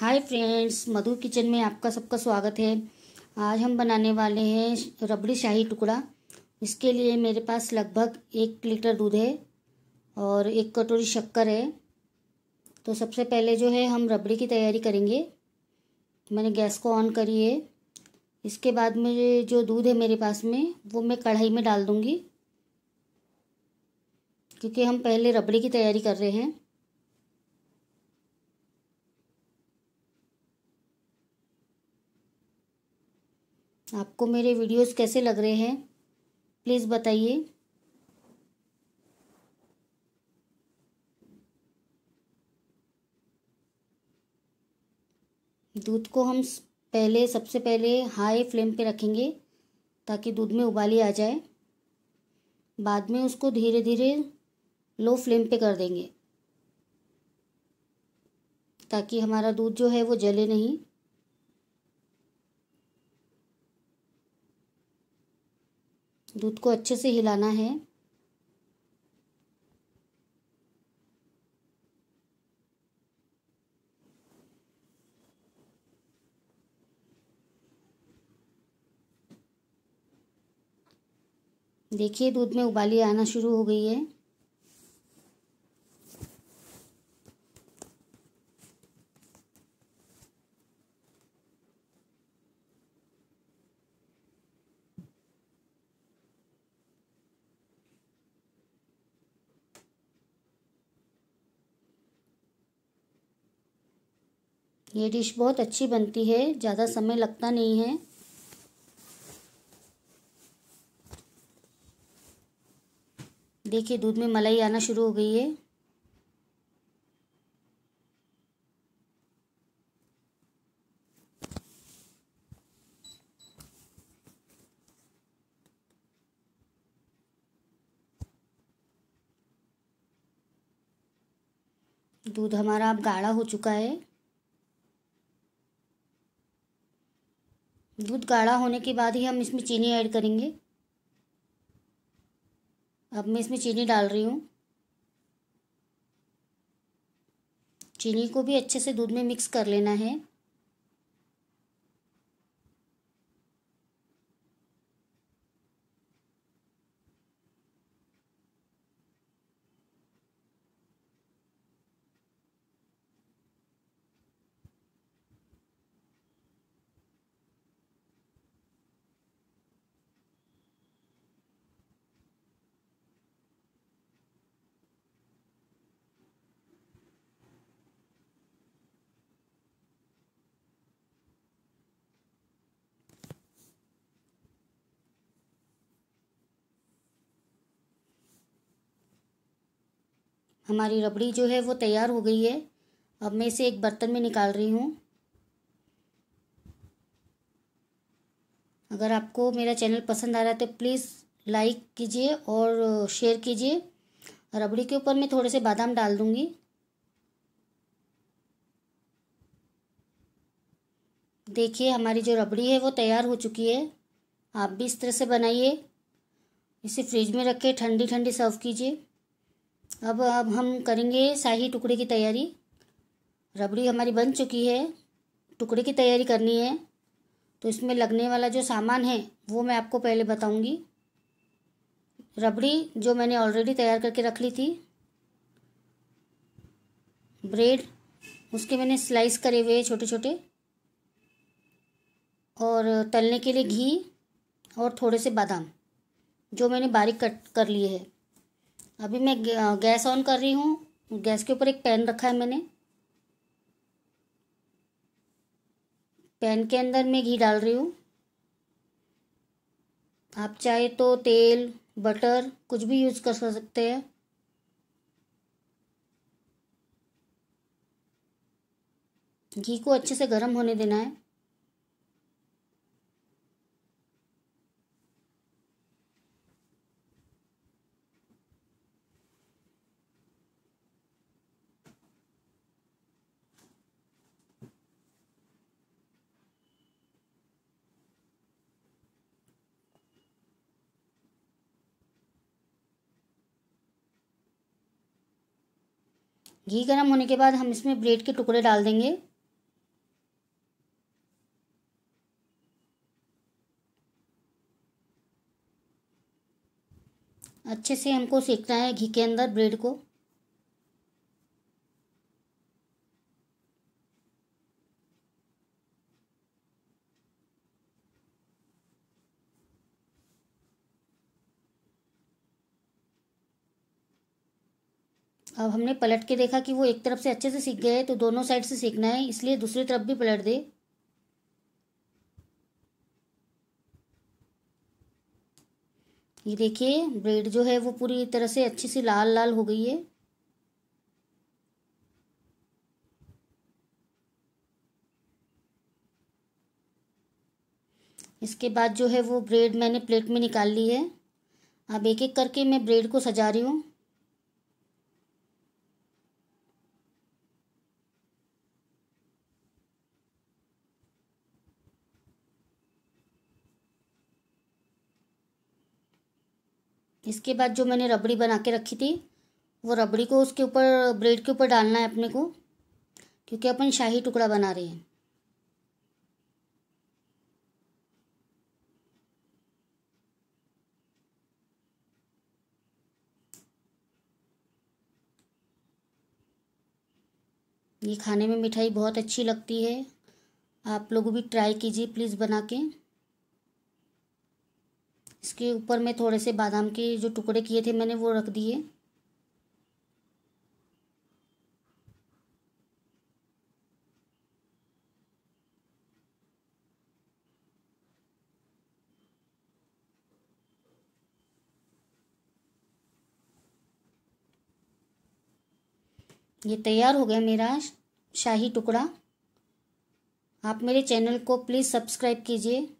Hi friends, मधु kitchen में आपका सबका स्वागत है। आज हम बनाने वाले हैं रबड़ी शाही टुकड़ा। इसके लिए मेरे पास लगभग एक लीटर दूध है और एक कटोरी शक्कर है। तो सबसे पहले जो है हम रबड़ी की तैयारी करेंगे। मैंने गैस को ऑन करी है। इसके बाद में जो दूध है मेरे पास में, वो मैं कढ़ाई में डाल दूँगी। क्योंकि हम पहले रबड़ी की तैयारी कर रहे हैं। आपको मेरे वीडियोस कैसे लग रहे हैं? प्लीज़ बताइए। दूध को हम पहले, सबसे पहले हाई फ्लेम पे रखेंगे, ताकि दूध में उबाली आ जाए। बाद में उसको धीरे धीरे लो फ्लेम पे कर देंगे, ताकि हमारा दूध जो है वो जले नहीं। दूध को अच्छे से हिलाना है। देखिए दूध में उबाली आना शुरू हो गई है। ये डिश बहुत अच्छी बनती है, ज़्यादा समय लगता नहीं है। देखिए, दूध में मलाई आना शुरू हो गई है। दूध हमारा अब गाढ़ा हो चुका है। दूध गाढ़ा होने के बाद ही हम इसमें चीनी ऐड करेंगे। अब मैं इसमें चीनी डाल रही हूँ। चीनी को भी अच्छे से दूध में मिक्स कर लेना है। हमारी रबड़ी जो है वो तैयार हो गई है। अब मैं इसे एक बर्तन में निकाल रही हूँ। अगर आपको मेरा चैनल पसंद आ रहा है तो प्लीज़ लाइक कीजिए और शेयर कीजिए। रबड़ी के ऊपर मैं थोड़े से बादाम डाल दूँगी। देखिए, हमारी जो रबड़ी है वो तैयार हो चुकी है। आप भी इस तरह से बनाइए। इसे फ्रिज में रख के ठंडी ठंडी सर्व कीजिए। अब अब हम करेंगे शाही टुकड़े की तैयारी। रबड़ी हमारी बन चुकी है, टुकड़े की तैयारी करनी है। तो इसमें लगने वाला जो सामान है, वो मैं आपको पहले बताऊँगी। रबड़ी जो मैंने ऑलरेडी तैयार करके रख ली थी। ब्रेड, उसके मैंने स्लाइस करे हुए छोटे छोटे और तलने के लिए घी और थोड़े से बादाम, जो मैंने बारीक कट कर लिए है। अभी मैं गैस ऑन कर रही हूँ। गैस के ऊपर एक पैन रखा है मैंने। पैन के अंदर मैं घी डाल रही हूँ। आप चाहे तो तेल, बटर, कुछ भी यूज़ कर सकते हैं। घी को अच्छे से गर्म होने देना है। घी गर्म होने के बाद हम इसमें ब्रेड के टुकड़े डाल देंगे। अच्छे से हमको सेकना है घी के अंदर ब्रेड को। अब हमने पलट के देखा कि वो एक तरफ़ से अच्छे से सीख गए तो दोनों साइड से सीखना है, इसलिए दूसरी तरफ़ भी पलट दे। ये देखिए, ब्रेड जो है वो पूरी तरह से अच्छी सी लाल लाल हो गई है। इसके बाद जो है वो ब्रेड मैंने प्लेट में निकाल ली है। अब एक एक करके मैं ब्रेड को सजा रही हूँ। इसके बाद जो मैंने रबड़ी बना के रखी थी, वो रबड़ी को उसके ऊपर, ब्रेड के ऊपर डालना है अपने को, क्योंकि अपन शाही टुकड़ा बना रहे हैं। ये खाने में मिठाई बहुत अच्छी लगती है। आप लोग भी ट्राई कीजिए प्लीज़ बना के। इसके ऊपर मैं थोड़े से बादाम के जो टुकड़े किए थे, मैंने वो रख दिए। ये तैयार हो गया मेरा शाही टुकड़ा। आप मेरे चैनल को प्लीज़ सब्सक्राइब कीजिए।